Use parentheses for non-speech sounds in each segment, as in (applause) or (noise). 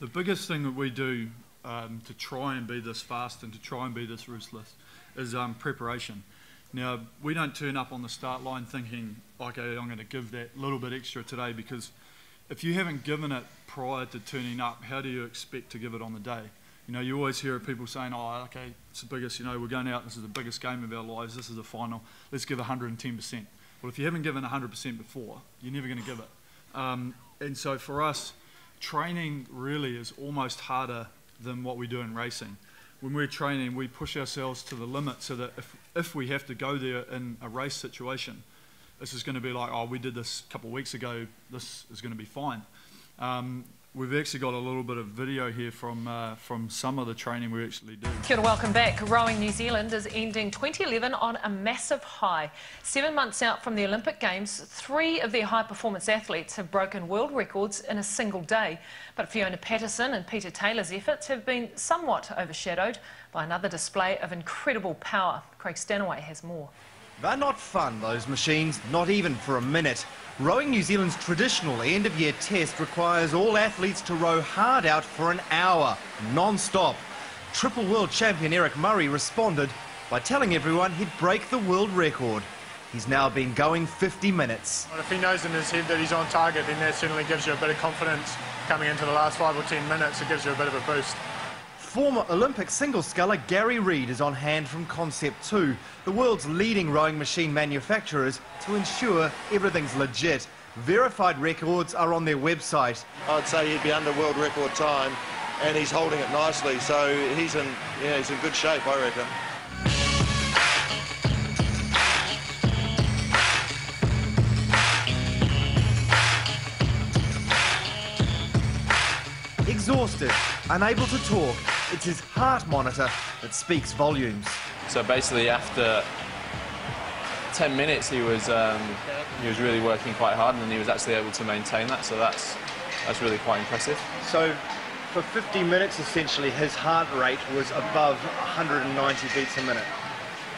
The biggest thing that we do um, to try and be this fast and to try and be this ruthless is um, preparation. Now, we don't turn up on the start line thinking, okay, I'm going to give that little bit extra today because if you haven't given it prior to turning up, how do you expect to give it on the day? You know, you always hear people saying, oh, okay, it's the biggest, you know, we're going out, this is the biggest game of our lives, this is the final, let's give 110%. Well, if you haven't given 100% before, you're never going to give it. Um, and so for us, training really is almost harder than what we do in racing. When we're training, we push ourselves to the limit so that if, if we have to go there in a race situation, this is going to be like, oh, we did this a couple of weeks ago, this is going to be fine. Um, We've actually got a little bit of video here from uh, from some of the training we actually do. Kia ora, welcome back. Rowing New Zealand is ending 2011 on a massive high. Seven months out from the Olympic Games, three of their high-performance athletes have broken world records in a single day. But Fiona Paterson and Peter Taylor's efforts have been somewhat overshadowed by another display of incredible power. Craig Stanaway has more. They're not fun, those machines, not even for a minute. Rowing New Zealand's traditional end-of-year test requires all athletes to row hard out for an hour, non-stop. Triple world champion Eric Murray responded by telling everyone he'd break the world record. He's now been going 50 minutes. If he knows in his head that he's on target, then that certainly gives you a bit of confidence coming into the last five or 10 minutes. It gives you a bit of a boost. Former Olympic single sculler Gary Reid is on hand from Concept 2, the world's leading rowing machine manufacturers, to ensure everything's legit. Verified records are on their website. I'd say he'd be under world record time, and he's holding it nicely, so he's in, yeah, he's in good shape, I reckon. Exhausted, unable to talk, it's his heart monitor that speaks volumes. So basically, after 10 minutes, he was um, he was really working quite hard, and he was actually able to maintain that. So that's that's really quite impressive. So, for 50 minutes, essentially, his heart rate was above 190 beats a minute.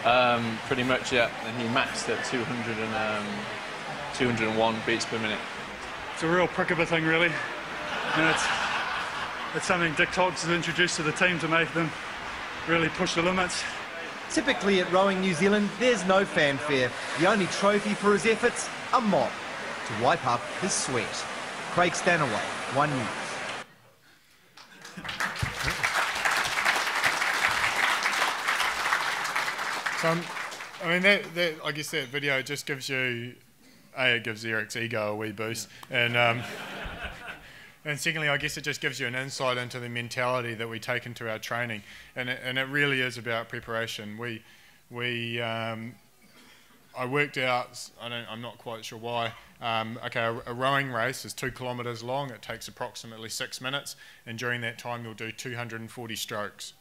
Um, pretty much, yeah. And he maxed at 200 and, um, 201 beats per minute. It's a real prick of a thing, really. And it's it's something Dick Tonks has introduced to the team to make them really push the limits. Typically at Rowing New Zealand, there's no fanfare. The only trophy for his efforts, a mop, to wipe up his sweat. Craig Stanaway, One News. So, um, I mean, that, that, I guess that video just gives you, A, it gives Eric's ego a wee boost, and um, and secondly, I guess it just gives you an insight into the mentality that we take into our training, and it, and it really is about preparation. We, we, um, I worked out. I am not quite sure why. Um, okay, a, a, rowing race is two kilometres long. It takes approximately six minutes, and during that time, you'll do 240 strokes.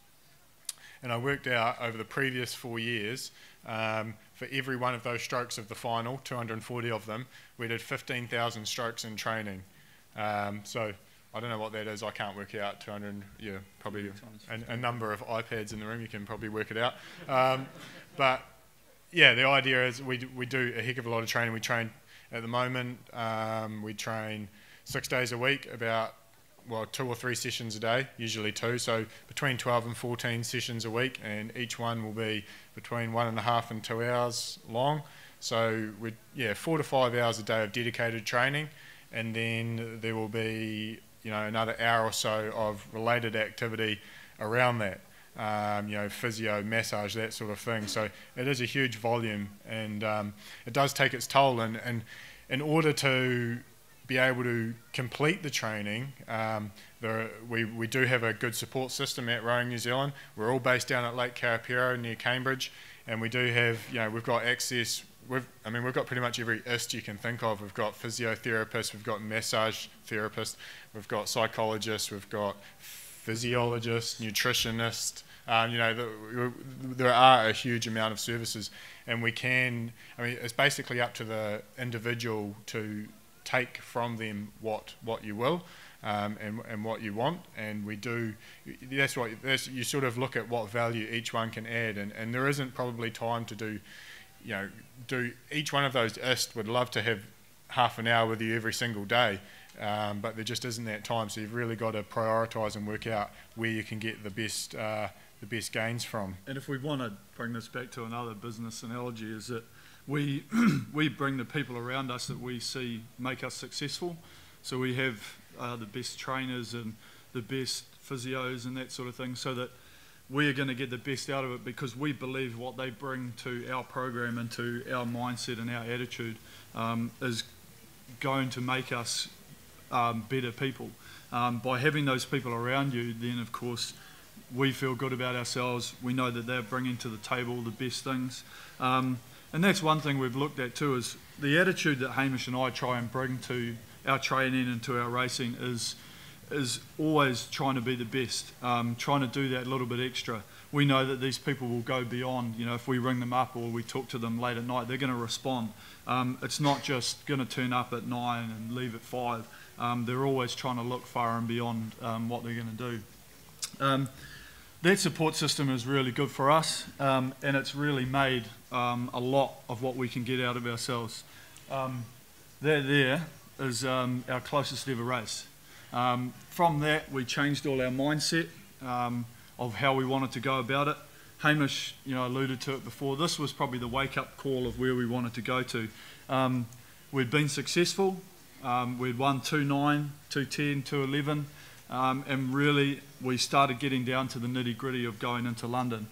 And I worked out over the previous four years, um, for every one of those strokes of the final, 240 of them, we did 15,000 strokes in training. Um, so I don't know what that is. I can't work it out. 200, yeah, probably a, a, number of iPads in the room. You can probably work it out. Um, but yeah, the idea is we, we do a heck of a lot of training. We train at the moment. Um, we train six days a week, about well two or three sessions a day, usually two. So between 12 and 14 sessions a week, and each one will be between one and a half and two hours long. So we yeah, four to five hours a day of dedicated training and then there will be you know another hour or so of related activity around that. Um, you know, physio, massage, that sort of thing. So it is a huge volume, and um, it does take its toll. And, and in order to be able to complete the training, um, there, we, we do have a good support system at Rowing New Zealand. We're all based down at Lake Karapiro near Cambridge, and we do have, you know, we've got access we've, I mean, we've got pretty much every ist you can think of. We've got physiotherapists, we've got massage therapists, we've got psychologists, we've got physiologists, nutritionists. Um, you know, the, there are a huge amount of services, and we can. I mean, it's basically up to the individual to take from them what what you will. Um, and, and what you want, and we do. That's what that's, you sort of look at what value each one can add, and, and there isn't probably time to do you know, do each one of those ist would love to have half an hour with you every single day. um, but there just isn't that time. So you've really got to prioritise and work out where you can get the best uh, the best gains from. And if we want to bring this back to another business analogy, is that we (clears throat) we bring the people around us that we see make us successful. So we have uh, the best trainers and the best physios and that sort of thing, so that we are going to get the best out of it because we believe what they bring to our program and to our mindset and our attitude um, is going to make us um, better people. Um, by having those people around you, then of course we feel good about ourselves. We know that they're bringing to the table the best things. Um, and that's one thing we've looked at too is the attitude that Hamish and I try and bring to our training and to our racing is is always trying to be the best, um, trying to do that little bit extra. We know that these people will go beyond. You know, if we ring them up or we talk to them late at night, they're going to respond. Um, it's not just going to turn up at nine and leave at five. Um, they're always trying to look far and beyond um, what they're going to do. Um, that support system is really good for us, um, and it's really made a lot of what we can get out of ourselves. Um, that there is our closest ever race. Um, from that, we changed all our mindset um, of how we wanted to go about it. Hamish, you know, alluded to it before. This was probably the wake-up call of where we wanted to go to. we'd been successful. we'd won 2-9, 2-10, 2-11. Um, and really we started getting down to the nitty gritty of going into London.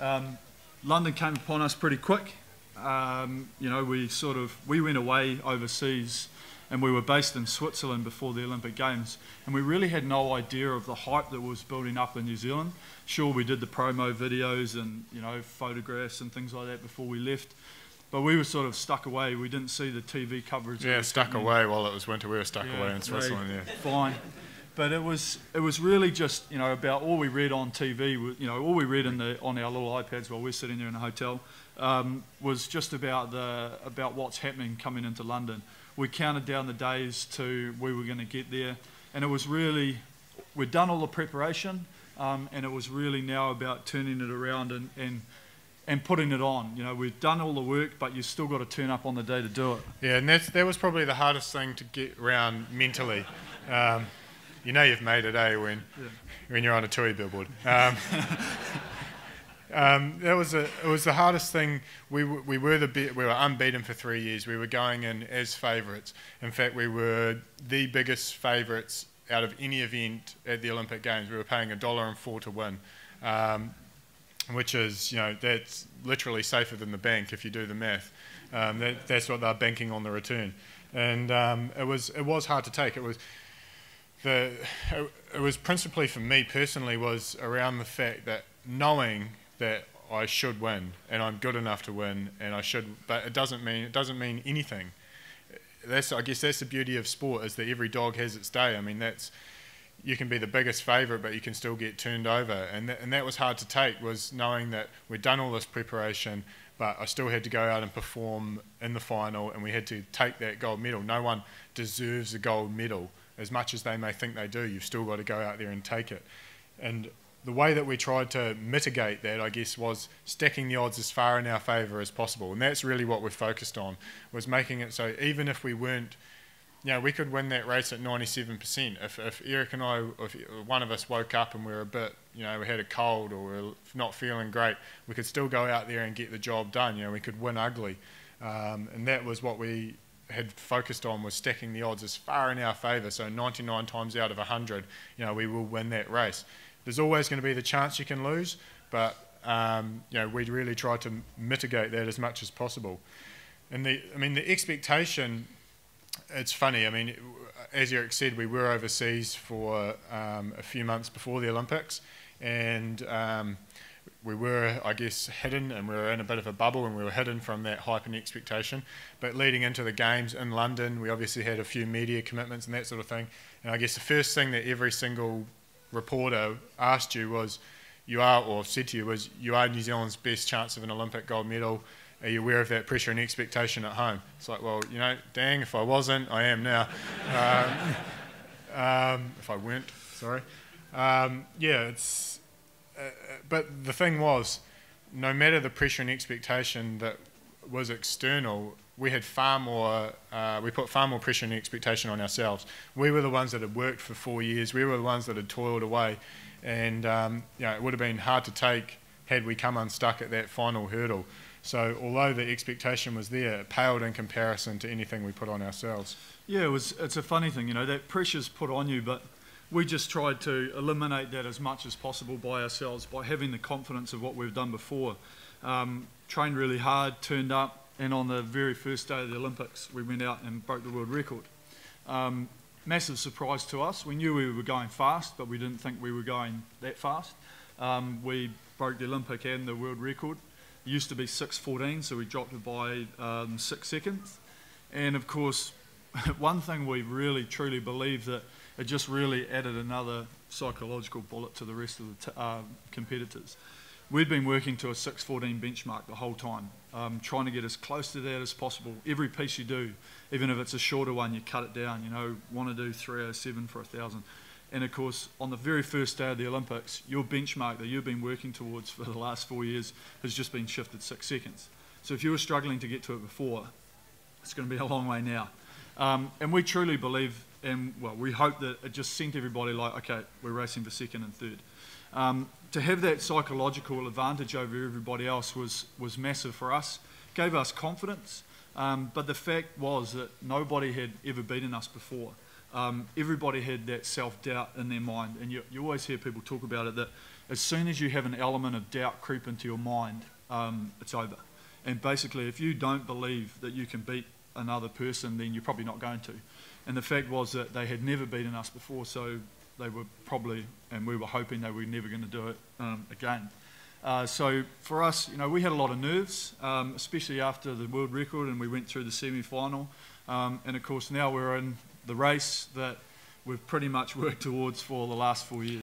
Um, London came upon us pretty quick. Um, you know, we sort of we went away overseas, and we were based in Switzerland before the Olympic Games, and we really had no idea of the hype that was building up in New Zealand. Sure, we did the promo videos and you know photographs and things like that before we left, but we were sort of stuck away. We didn't see the TV coverage. Yeah, stuck mm. away while it was winter. We were stuck yeah, away in Switzerland. Yeah, fine but it was it was really just you know about all we read on TV, you know, all we read in the on our little iPads while we're sitting there in a hotel um, was just about the about what's happening coming into London. We counted down the days to we were going to get there, and it was really we'd done all the preparation, um, and it was really now about turning it around and, and and putting it on. You know, we've done all the work, but you've still got to turn up on the day to do it. Yeah, and that's, that was probably the hardest thing to get around mentally. Um, you know you've made it, eh, when, yeah. when you're on a TUI billboard. Um, (laughs) um, that was a, it was the hardest thing. We, we, were the be- we were unbeaten for three years. We were going in as favourites. In fact, we were the biggest favourites out of any event at the Olympic Games. We were paying a dollar and four to win, um, which is, you know, that's literally safer than the bank if you do the math. Um, that, that's what they're banking on the return. And um, it, was, it was hard to take. It was, the it was principally for me personally was around the fact that knowing that I should win and I'm good enough to win and I should, but it doesn't mean it doesn't mean anything. That's I guess that's the beauty of sport is that every dog has its day. I mean that's you can be the biggest favourite, but you can still get turned over, and that, and that was hard to take. Was knowing that we'd done all this preparation, but I still had to go out and perform in the final, and we had to take that gold medal. No one deserves a gold medal as much as they may think they do, you've still got to go out there and take it. And the way that we tried to mitigate that, I guess, was stacking the odds as far in our favour as possible. And that's really what we're focused on, was making it so even if we weren't, you know, we could win that race at 97%. If, if Eric and I, if one of us woke up and we were a bit, you know, we had a cold or we are not feeling great, we could still go out there and get the job done. You know, we could win ugly. Um, and that was what we had focused on was stacking the odds as far in our favour. So 99 times out of 100, you know, we will win that race. There's always going to be the chance you can lose, but um, you know, we really try to mitigate that as much as possible. And the, I mean, the expectation. It's funny. I mean, as Eric said, we were overseas for um, a few months before the Olympics, and um, we were, I guess, hidden and we were in a bit of a bubble and we were hidden from that hype and expectation. But leading into the games in London, we obviously had a few media commitments and that sort of thing. And I guess the first thing that every single reporter asked you was, you are, or said to you, was, you are New Zealand's best chance of an Olympic gold medal. Are you aware of that pressure and expectation at home? It's like, well, you know, dang, if I wasn't, I am now. (laughs) um, um, if I weren't, sorry. Um, yeah, it's uh, but the thing was, no matter the pressure and expectation that was external, we had far more, uh, we put far more pressure and expectation on ourselves. We were the ones that had worked for four years. We were the ones that had toiled away, and um, you know, it would have been hard to take had we come unstuck at that final hurdle. So although the expectation was there, it paled in comparison to anything we put on ourselves. Yeah, it was. It's a funny thing, you know, that pressure's put on you, but we just tried to eliminate that as much as possible by ourselves by having the confidence of what we've done before. Um, trained really hard, turned up, and on the very first day of the Olympics, we went out and broke the world record. Um, massive surprise to us. We knew we were going fast, but we didn't think we were going that fast. Um, we broke the Olympic and the world record. It used to be 6.14, so we dropped it by um, six seconds. And of course, (laughs) one thing we really truly believe that it just really added another psychological bullet to the rest of the uh, competitors. We'd been working to a 6.14 benchmark the whole time, um, trying to get as close to that as possible. Every piece you do, even if it's a shorter one, you cut it down. You know, want to do 307 for a thousand. And of course, on the very first day of the Olympics, your benchmark that you've been working towards for the last four years has just been shifted six seconds. So if you were struggling to get to it before, it's going to be a long way now. Um, and we truly believe, and well, we hope that it just sent everybody like, okay, we're racing for second and third. Um, to have that psychological advantage over everybody else was, was massive for us, gave us confidence. Um, but the fact was that nobody had ever beaten us before um, everybody had that self doubt in their mind. And you, you always hear people talk about it that as soon as you have an element of doubt creep into your mind, um, it's over. And basically, if you don't believe that you can beat another person, then you're probably not going to. And the fact was that they had never beaten us before, so they were probably, and we were hoping they were never going to do it um, again. Uh, so for us, you know, we had a lot of nerves, um, especially after the world record, and we went through the semi-final. Um, and of course, now we're in the race that we've pretty much worked towards for the last four years.